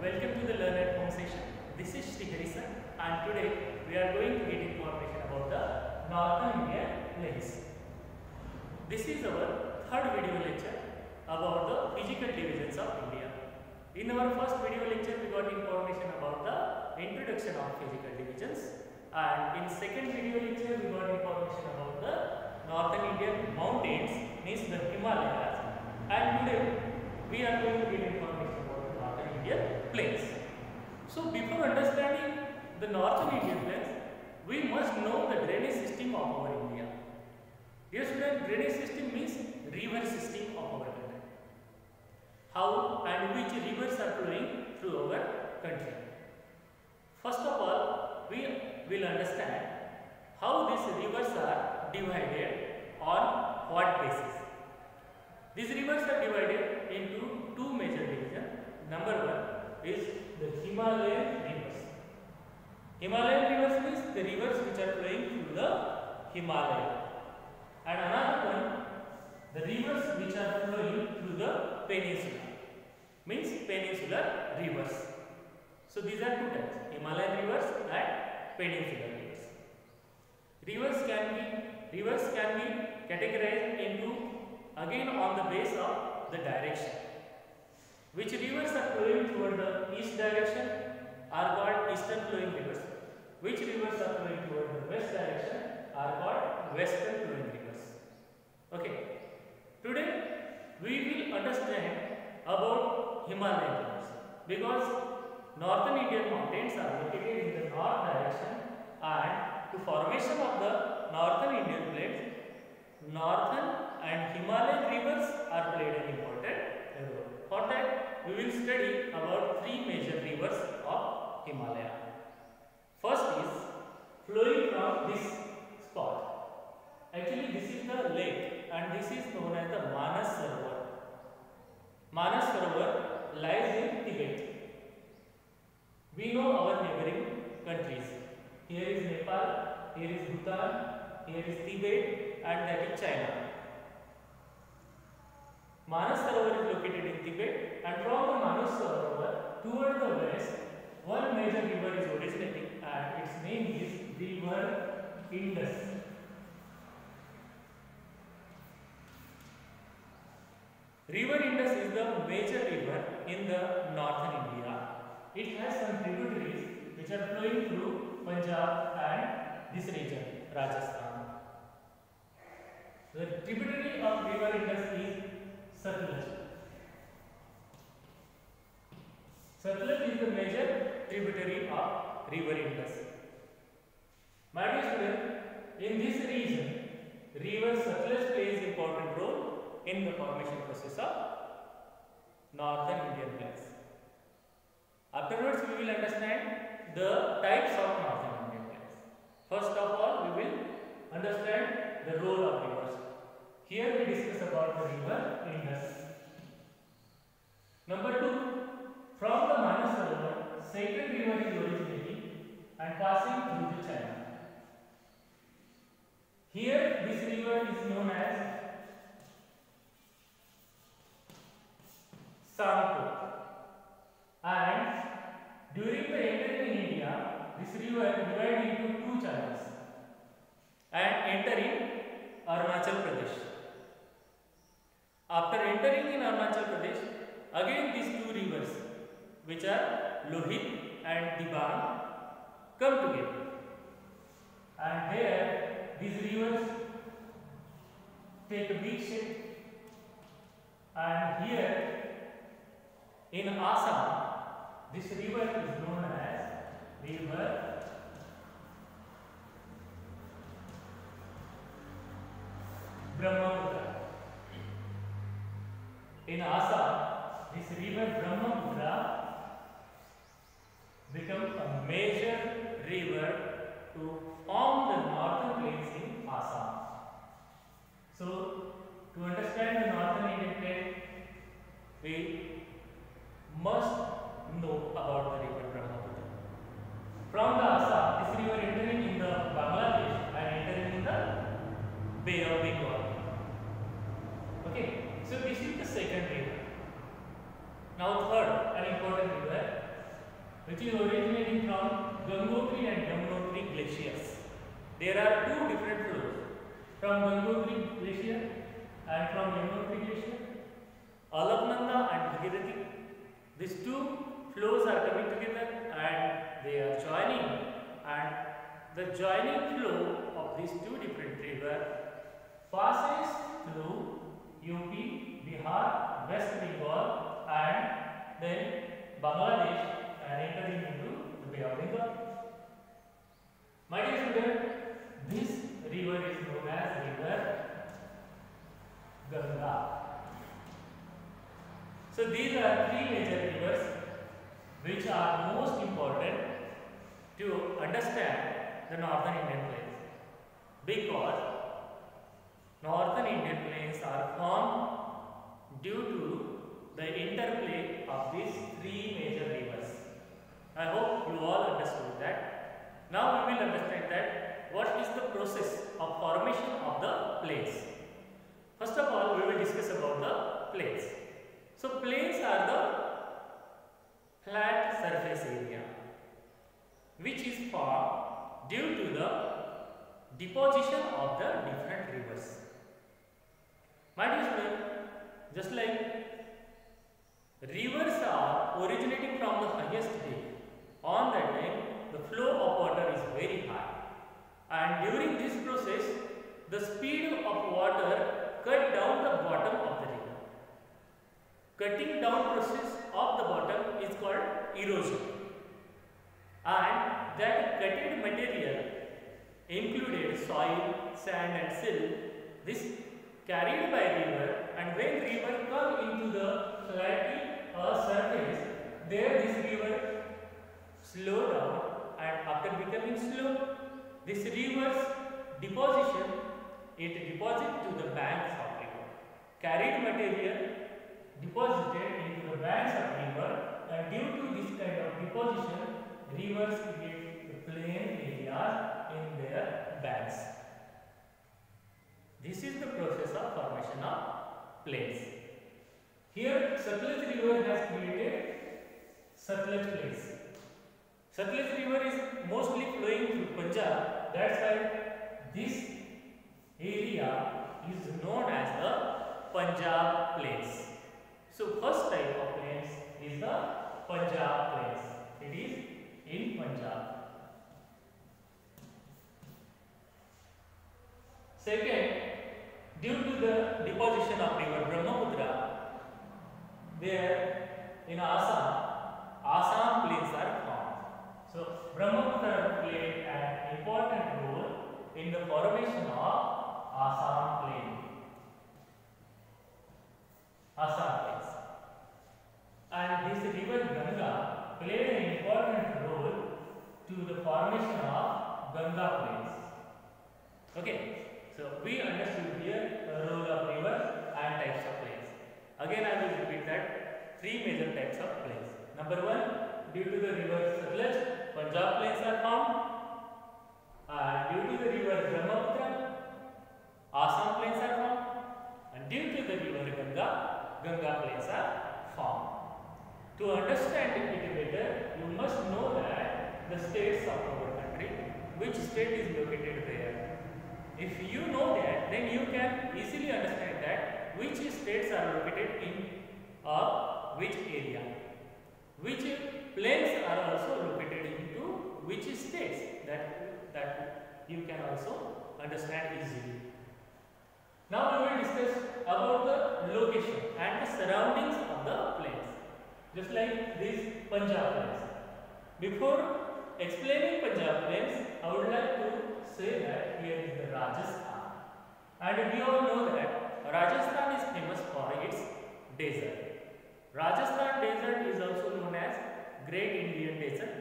welcome to the Learn at Home session. This is Shrihari Sir and today we are going to get information about the Northern Indian plains. This is our third video lecture about the physical divisions of India. In our first video lecture we got information about the introduction of physical divisions and in second video lecture we got information about the Northern Indian mountains means the Himalayas and today we are going to get information about the Northern Indian plains. So before understanding the Northern Indian plains, we must know the drainage system of our India. Dear student, drainage system means river system of our country. How and which rivers are flowing through our country. First of all, we will understand how these rivers are divided on what basis. These rivers are divided into two major divisions. Number one is the Himalayan rivers. Himalayan rivers means the rivers which are flowing through the Himalaya. And another one, the rivers which are flowing through the peninsula. Means peninsular rivers. So these are two types, Himalayan rivers and peninsular rivers. Rivers can be rivers can be categorized into again on the base of the direction. Which rivers are flowing toward the east direction are called eastern flowing rivers. Which rivers are flowing toward the west direction are called western flowing rivers. Okay. Today we will understand because northern Indian mountains are located in the north direction and to formation of the northern Indian plains, northern and Himalayan rivers are played an important role. For that, we will study about three major rivers of Himalaya. First is flowing from this spot. Actually, this is the lake and this is known as the Manas Sarovar. Manas Sarovar lies in Tibet. We know our neighboring countries. Here is Nepal, here is Bhutan, here is Tibet and that is China. Manas Sarovar is located in Tibet and from the Manas Sarovar toward the west, one major river is originating and its name is River Indus. River major river in the northern India. It has some tributaries which are flowing through Punjab and this region, Rajasthan. The tributary of River Indus is Satluj. Satluj is the major tributary of River Indus. My dear in this region, River Satluj plays important role in the formation process of northern Indian plains. Afterwards, we will understand the types of northern Indian plains. First of all, we will understand the role of rivers. Here we discuss about the river Indus. Number two, from the Manas Sarovar, second river is originating and passing through the China. Here, this river is known as Sangpo. And during the entering in India, this river divided into two channels and entering Arunachal Pradesh. After entering in Arunachal Pradesh, again these two rivers, which are Lohit and Dibang, come together. And there, these rivers take a big shape. And here, in Assam, this river is known as River Brahmaputra. In Assam, this river Brahmaputra become a major river to form the northern plains in Assam. So, to understand the northern Indian plain, we must know about the river Brahmaputra. From the Assam, this river entering in the Bangladesh and entering in the Okay, so this is the second river. Now third, an important river which is originating from Gangotri and Yamunotri glaciers. There are two different flows from Gangotri glacier and from Yamunotri glacier. Alaknanda and Bhagirathi. These two flows are coming together and they are joining and the joining flow of these two different rivers passes through UP, Bihar, West Bengal and then Bangladesh and entering into the Bay of Bengal. My dear student, this river is known as river Ganga. So these are three major rivers which are most important to understand the northern Indian plains because northern Indian plains are formed due to the interplay of these three major rivers. I hope you all understood that. Now we will understand that what is the process of formation of the plains. First of all, we will discuss about the plains. So plains are the flat surface area which is formed due to the deposition of the different rivers. My dear student, just like rivers are originating from the highest peak, on that time the flow of water is very high and during this process the speed of water cut down the bottom of the river. Cutting down process of the bottom is called erosion and that cutted material included soil, sand and silt. This carried by river and when river come into the flatty uh, surface, there this river slow down and after becoming slow, this river's deposition, it deposit to the banks of river. Carried material deposited into the banks of river and due to this kind of deposition, rivers create plain areas in their banks. Plains. Here Satluj river has created Satluj plains. Satluj river is mostly flowing through Punjab. That's why this area is known as the Punjab plains. So first type of plains is the Punjab plains. It is in Punjab. Second, deposition of river Brahmaputra, there in Assam, Assam plains are formed. So Brahmaputra played an important role in the formation of Assam plain. Assam plains. And this river Ganga played an important role to the formation of Ganga plains. Okay, so we understood here the role of rivers and types of plains. Again, I will repeat that three major types of plains. Number one, due to the river Satluj, Punjab plains are formed. And due to the river Brahmaputra, Assam plains are formed. And due to the river Ganga, Ganga plains are formed. To understand it better, you must know that the states of our country, which state is located there. If you know that, then you can easily understand that which states are located in uh, which area. Which plains are also located into which states that, that you can also understand easily. Now we will discuss about the location and the surroundings of the plains. Just like these Punjab plains. Before explaining Punjab plains, I would like to say that here Rajasthan. And we all know that Rajasthan is famous for its desert. Rajasthan desert is also known as Great Indian Desert.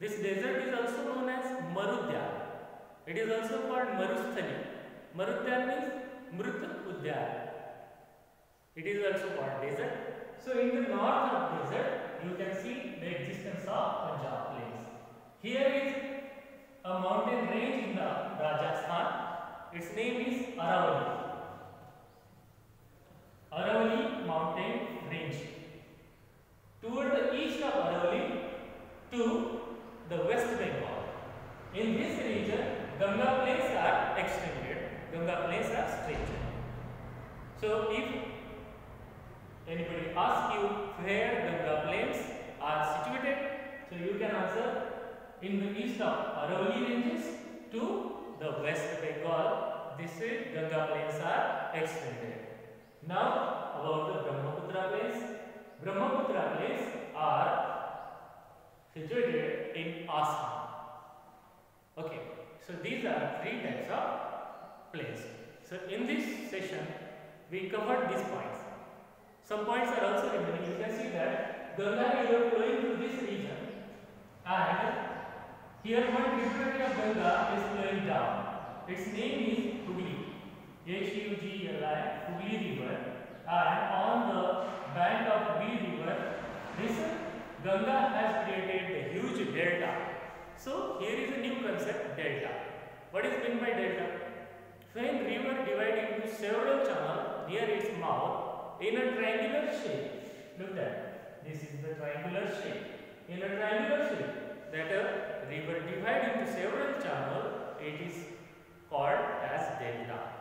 This desert is also known as Marudyan. It is also called Marusthali. Marudyan means Mrut Udyan. It is also called desert. So in the north of desert, you can see the existence of Punjab plains. Here is a mountain range in the Rajasthan. Its name is Aravalli. Aravalli mountain range. Toward the east of Aravalli, to the West Bengal. In this region, Ganga plains are extended, Ganga plains are stretched. So if anybody asks you where Ganga plains are situated, so you can answer in the east of Aravalli ranges to the West Bengal. This is Ganga plains are extended. Now about the Brahmaputra plains. Brahmaputra plains are situated in Assam. Okay, so these are three types of plains. So in this session, we covered these points. Some points are also remaining. You can see that Ganga river flowing through this region, and here one tributary of Ganga is flowing down. Its name is Hugli, H-U-G-L-I, Hugli River, and on the bank of Hugli River, this Ganga has created a huge delta. So here is a new concept, delta. What is meant by delta? When river divided into several channels near its mouth in a triangular shape. Look at that. This is the triangular shape. In a triangular shape, that a river divided into several channels, it is called as delta.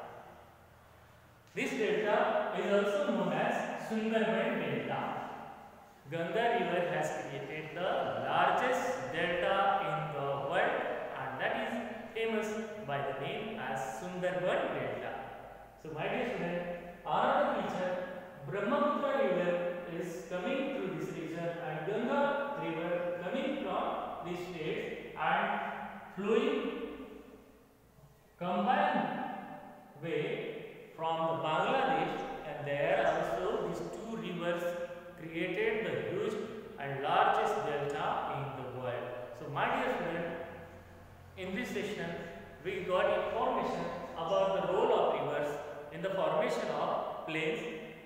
This delta is also known as Sundarban Delta. Ganga river has created the largest delta in the world and that is famous by the name as Sundarban Delta. So my dear student, another feature, Brahmaputra river is coming through this region and Ganga river coming from these states and flowing combined way from the Bangladesh and there also these two rivers created the huge and largest delta in the world. So my dear student, in this session we got information about the role of rivers in the formation of plains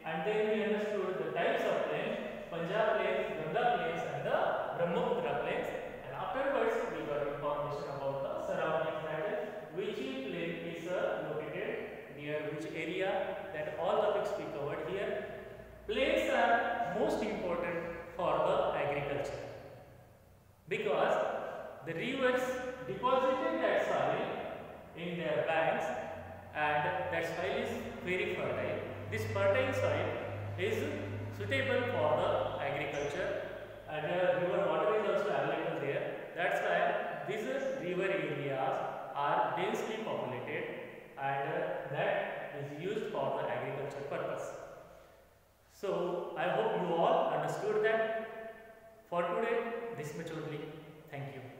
and then we understood the types of plains, Punjab plains, Ganga plains and the Brahmaputra plains and afterwards understood that. For today, this much only. Thank you.